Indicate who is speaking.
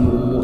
Speaker 1: you